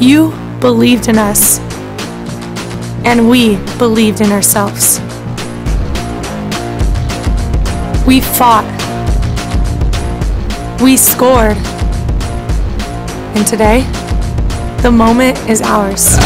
You believed in us, and we believed in ourselves. We fought. We scored. And today, the moment is ours.